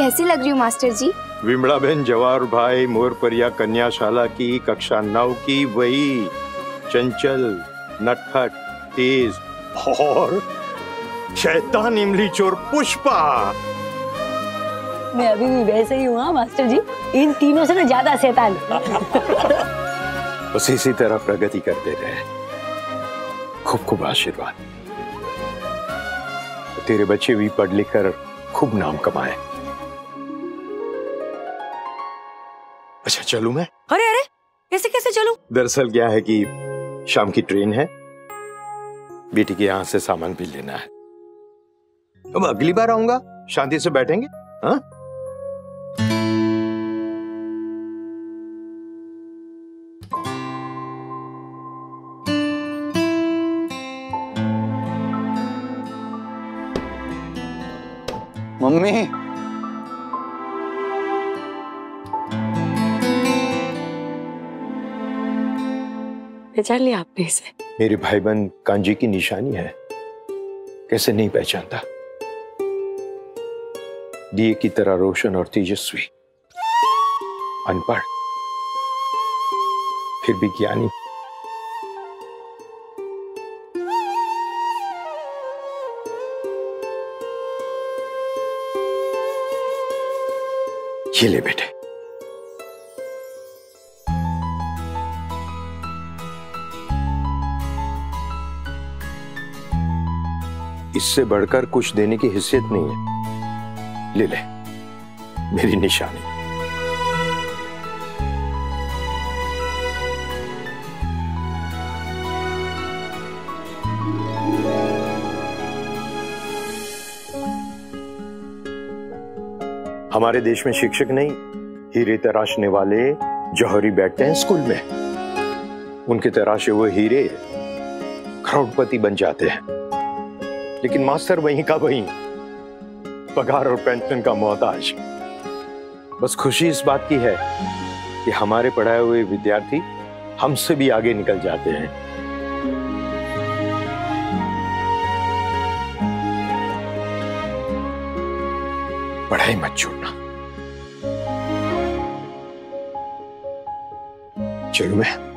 कैसी लग रही हूँ मास्टर जी? विमला बहन जवाहर भाई मोरपरिया कन्याशाला की कक्षा नौ की वही चंचल नटखट तेज और शैतान इमली चोर पुष्पा। मैं अभी भी वैसे ही हूँ हाँ, मास्टर जी। इन तीनों से ना ज़्यादा शैतान। बस इसी तरह प्रगति करते रहे। खूब खूब आशीर्वाद। तेरे बच्चे भी पढ़ लिख कर खूब नाम कमाए। चलू मैं? अरे अरे कैसे कैसे चलू? दरअसल क्या है कि शाम की ट्रेन है। बेटी के यहाँ से सामान भी लेना है। अब अगली बार आऊँगा। शांति से बैठेंगे हाँ? मम्मी पहचान लिया आपने इसे। मेरे भाई बहन कांजी की निशानी है। कैसे नहीं पहचानता? दिए की तरह रोशन और तेजस्वी। अनपढ़। फिर भी ज्ञानी। ये ले बेटे। इससे बढ़कर कुछ देने की हिस्सियत नहीं है। ले ले, मेरी निशानी। हमारे देश में शिक्षक नहीं, हीरे तराशने वाले जौहरी बैठते हैं स्कूल में। उनके तराशे हुए हीरे, करोड़पति बन जाते हैं। लेकिन मास्टर वहीं का वहीं। पगार और पेंशन का मोहताज बस खुशी इस बात की है कि हमारे पढ़ाए हुए विद्यार्थी हमसे भी आगे निकल जाते हैं। पढ़ाई मत छोड़ना। चलो मैं?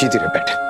जीती रहे बेटे